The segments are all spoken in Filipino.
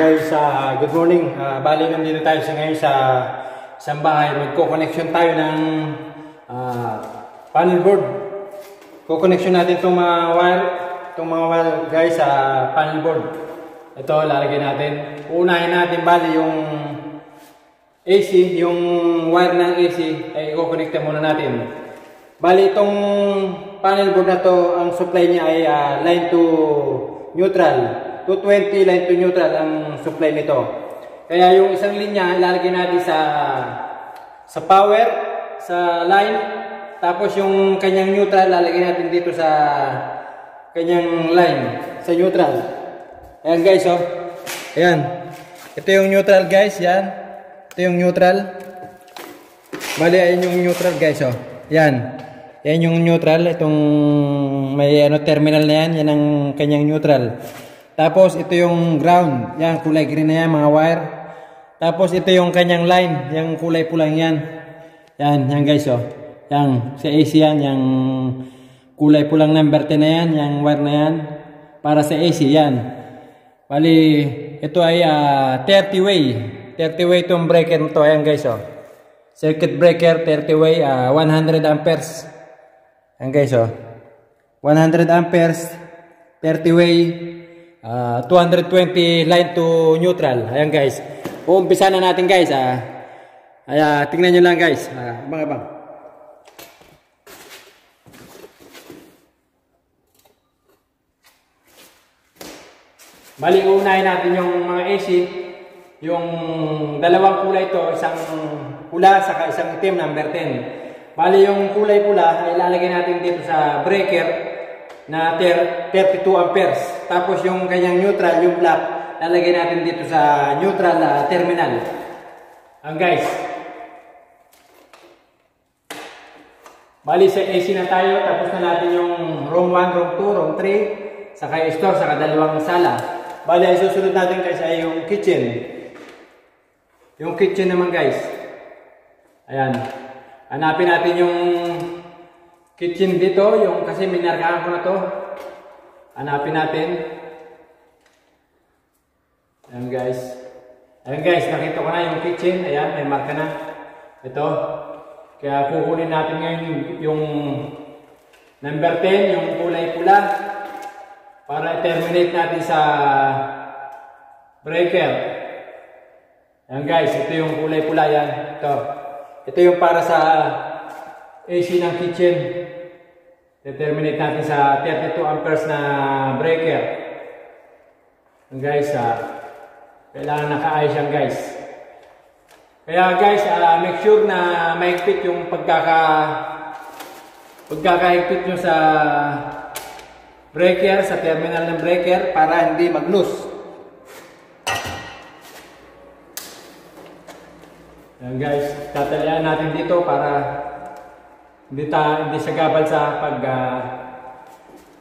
guys, uh, good morning. Uh, bali nandito tayo sa ngayon sa isang bahay. Magko-connection tayo ng uh, panel board. Ko-connection natin itong mga wire, itong mga wire guys sa panel board. Ito, lalagyan natin. Unahin natin bali yung AC, yung wire ng AC ay i-connect muna natin. Bali itong panel board na to, ang supply niya ay uh, line to neutral. 220 line to neutral ang supply nito. Kaya yung isang linya ilalagay natin sa sa power, sa line, tapos yung kanyang neutral lalagay natin dito sa kanyang line, sa neutral. Ayan guys, oh. Ayan. Ito yung neutral guys, yan. Ito yung neutral. Bali, ayan yung neutral guys, oh. Yan. Yan yung neutral, itong may ano terminal na yan, yan ang kanyang neutral. Tapos ito yung ground. Yan, kulay green na yan, mga wire. Tapos ito yung kanyang line. Yung kulay pulang yan. Yan, yan guys, oh. Yan, sa AC yan, yung kulay pulang number 10 na yan, yung wire na yan. Para sa AC, yan. Bali, ito ay uh, ah, 30 way. 30 way itong breaker nito. Ayan guys, oh. Circuit breaker, 30 way, uh, 100 amperes. Ayan guys, oh. 100 amperes, 30 way, uh, ah, 220 line to neutral. Ayan guys. Uumpisa na natin guys. Ah. Ay, tingnan nyo lang guys. Ah, abang abang. Bali, unahin natin yung mga AC. Yung dalawang kulay ito, isang pula sa isang itim, number 10. Bali, yung kulay pula ay ilalagay natin dito sa breaker na 32 amperes. Tapos yung kanyang neutral, yung black, lalagay natin dito sa neutral uh, terminal. Ang guys. Bali sa AC na tayo, tapos na natin yung room 1, room 2, room 3, saka yung store, saka dalawang sala. Bali, ang susunod natin guys ay yung kitchen. Yung kitchen naman guys. Ayan. Hanapin natin yung kitchen dito, yung kasi minarkahan ko na to. Hanapin natin. Ayan guys. Ayan guys, nakita ko na yung kitchen. Ayan, may marka na. Ito. Kaya kukunin natin ngayon yung number 10, yung kulay pula. Para i-terminate natin sa breaker. Ayan guys, ito yung kulay pula yan. Ito. Ito yung para sa AC ng kitchen. Determinate natin sa 32 amperes na breaker. And guys, uh, kailangan nakaayos yan guys. Kaya guys, uh, make sure na maigpit yung pagkaka pagkakahigpit nyo sa breaker, sa terminal ng breaker para hindi mag-loose. Yan guys, tatalian natin dito para hindi, ta, hindi siya gabal sa pag uh,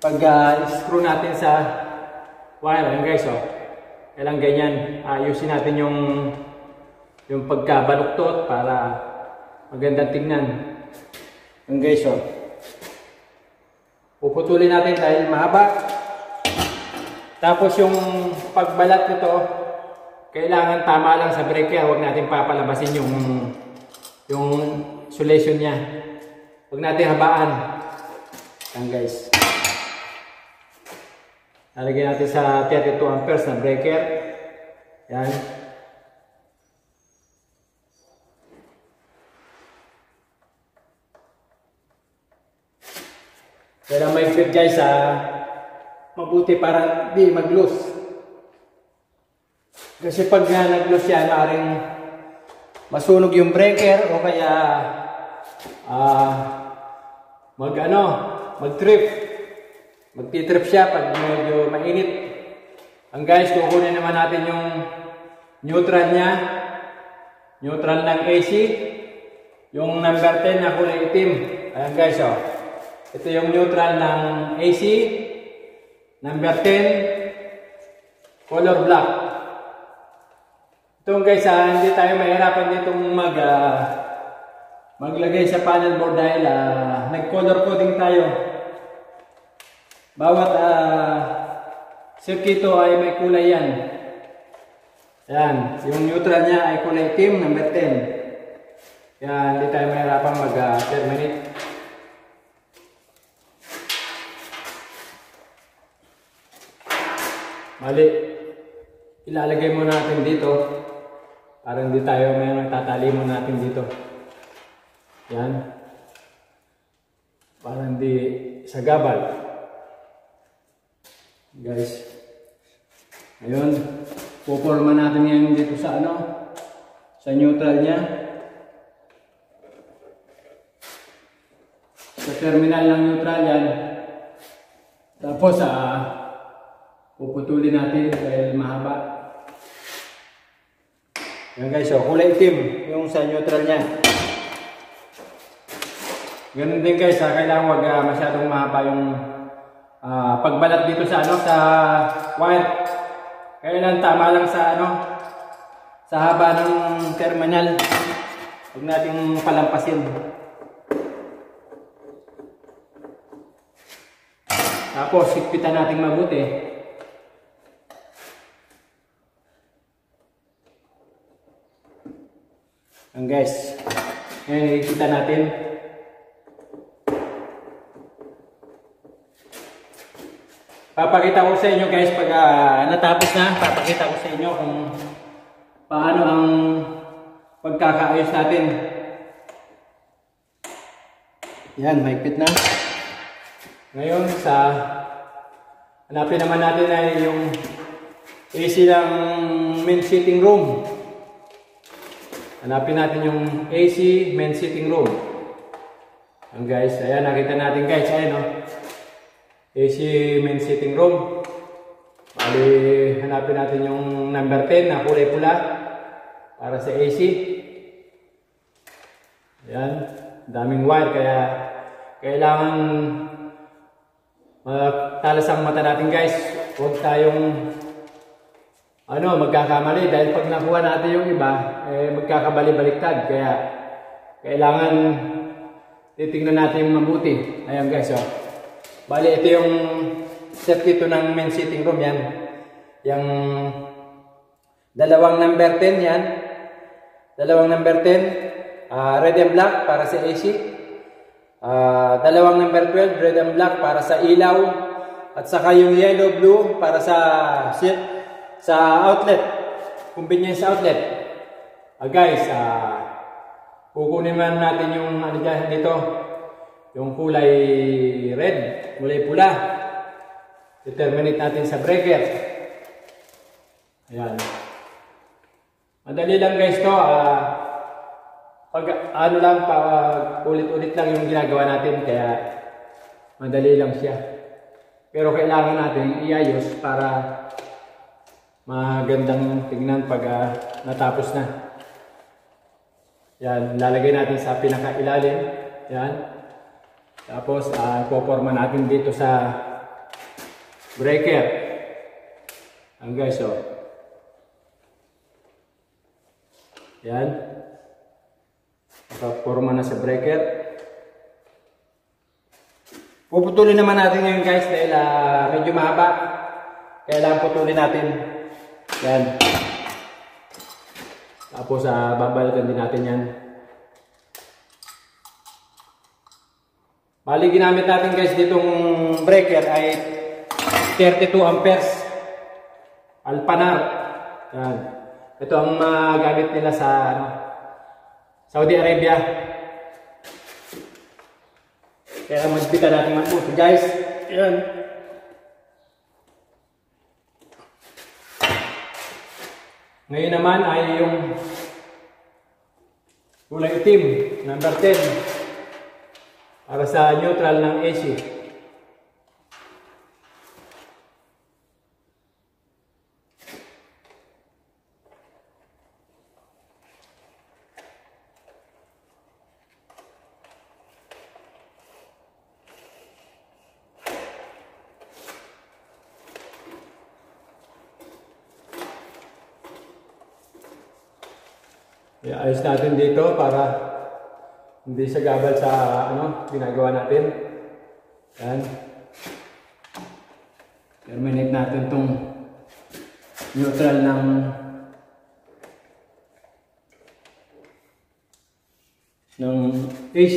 pag uh, screw natin sa wire. Ayan guys, oh. Kailang ganyan. Ayusin natin yung yung pagkabaluktot para magandang tingnan. Ayan guys, oh. Puputulin natin dahil mahaba. Tapos yung pagbalat nito, kailangan tama lang sa breaker. Huwag natin papalabasin yung yung insulation niya. Huwag natin habaan. Yan guys. Lalagyan natin sa 32 amperes na breaker. Yan. Kaya may fit guys ha. Mabuti para di mag-loose. Kasi pag nag-loose yan, maaaring masunog yung breaker o kaya ah uh, mag ano, mag-trip. Magti-trip siya pag medyo mainit. Ang guys, kukunin naman natin yung neutral niya. Neutral ng AC. Yung number 10 na kulay itim. Ayan guys, oh. Ito yung neutral ng AC. Number 10. Color black. Ito guys, ah, hindi tayo mahirapan ditong mag uh, maglagay sa panel board dahil uh, nag-color coding tayo. Bawat uh, circuito ay may kulay yan. Ayan, yung neutral niya ay kulay itim, number 10. Kaya hindi tayo mahirapang mag-terminate. Mali, ilalagay mo natin dito para hindi tayo may nagtatali mo natin dito. Yan. Para hindi sagabal. Guys. Ngayon, puporma natin yan dito sa ano, sa neutral niya. Sa terminal ng neutral yan. Tapos, ah, puputulin natin dahil mahaba. Yan guys, so kulay itim yung sa neutral niya. Ganun din guys, ha, kailangan wag uh, masyadong mahaba yung uh, pagbalat dito sa ano sa wire. Kailan tama lang sa ano sa haba ng terminal. Huwag nating palampasin. Tapos, higpitan natin mabuti. Ang guys, ngayon higpitan natin. Papakita ko sa inyo guys pag uh, natapos na, papakita ko sa inyo kung paano ang pagkakaayos natin. Yan, mahigpit na. Ngayon sa hanapin naman natin ay yung AC ng main sitting room. Hanapin natin yung AC main sitting room. Ang guys, ayan nakita natin guys, ayan oh. AC main sitting room. Bali, hanapin natin yung number 10 na kulay pula para sa AC. Ayan, daming wire kaya kailangan Matalas ang mata natin guys. Huwag tayong ano, magkakamali dahil pag nakuha natin yung iba, eh, magkakabali-baliktad. Kaya kailangan titingnan natin mabuti. Ayan guys, oh. Bali, ito yung circuito ng main sitting room yan. Yung dalawang number 10 yan. Dalawang number 10, uh, red and black para sa AC. Uh, dalawang number 12, red and black para sa ilaw. At saka yung yellow blue para sa sa outlet. Convenience outlet. Uh, guys, uh, kukunin man natin yung ano dyan dito. Yung kulay red, kulay pula. Determinate natin sa breaker. Ayan. Madali lang guys to. Uh, pag ano lang, pag ulit-ulit lang yung ginagawa natin, kaya madali lang siya. Pero kailangan natin iayos para magandang tingnan pag uh, natapos na. Yan, lalagay natin sa pinakailalim. Yan. Tapos, uh, ipoporma natin dito sa breaker. Ang guys, oh. Yan. Nakaporma na sa breaker. Puputulin naman natin ngayon guys dahil uh, medyo mahaba. Kailangan putulin natin. Yan. Tapos uh, babalikan din natin yan. Bali ginamit natin guys ditong breaker ay 32 amperes. Alpanar. Yan. Ito ang uh, nila sa ano, Saudi Arabia. Kaya magpita natin mabuti guys. Ayan. Ngayon naman ay yung kulay itim, number 10. Sa neutral ng AC. Iayos natin dito para hindi siya gabal sa ano, ginagawa natin. Yan. Terminate natin tong neutral ng ng AC.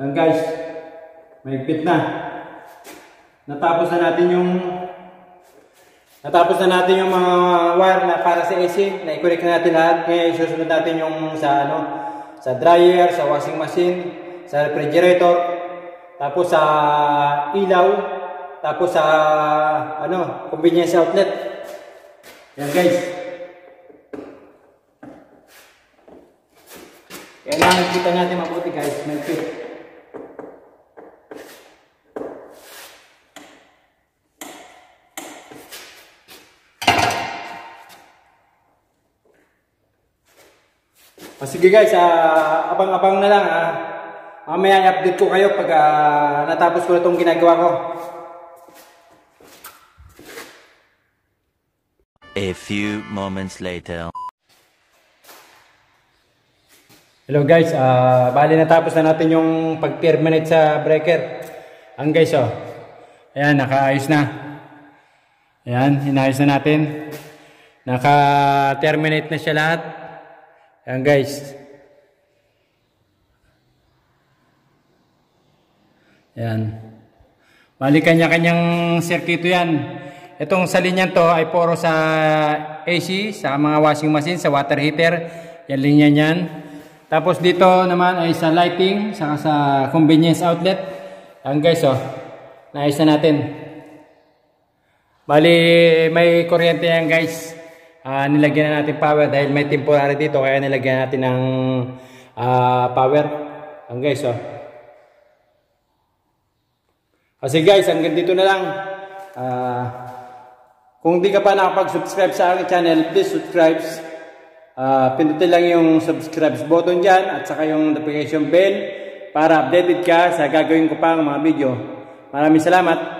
Ayan guys, mahigpit na. Natapos na natin yung natapos na natin yung mga wire na para sa AC. Na-connect na natin lahat. Ngayon susunod natin yung sa ano, sa dryer, sa washing machine, sa refrigerator, tapos sa ilaw, tapos sa ano, convenience outlet. Yan guys. Kailangan kita natin mabuti guys, mahigpit. O sige guys, uh, abang-abang na lang. Uh, mamaya i-update ko kayo pag uh, natapos ko na itong ginagawa ko. A few moments later. Hello guys, uh, bali natapos na natin yung pag-terminate sa breaker. Ang guys oh, ayan nakaayos na. Ayan, inayos na natin. Naka-terminate na siya lahat. Ayan guys. Ayan. Bali kanya-kanyang sirkito yan. Itong sa linyan to ay puro sa AC, sa mga washing machine, sa water heater. Yan linya niyan. Tapos dito naman ay sa lighting, saka sa convenience outlet. Ayan guys oh. Naayos na natin. Bali may kuryente yan guys uh, nilagyan na natin power dahil may temporary dito kaya nilagyan natin ng uh, power. Ang guys oh. Kasi guys hanggang dito na lang. Uh, kung di ka pa nakapag-subscribe sa aking channel please subscribe. Uh, pindutin lang yung subscribe button dyan at saka yung notification bell para updated ka sa gagawin ko pang mga video. Maraming salamat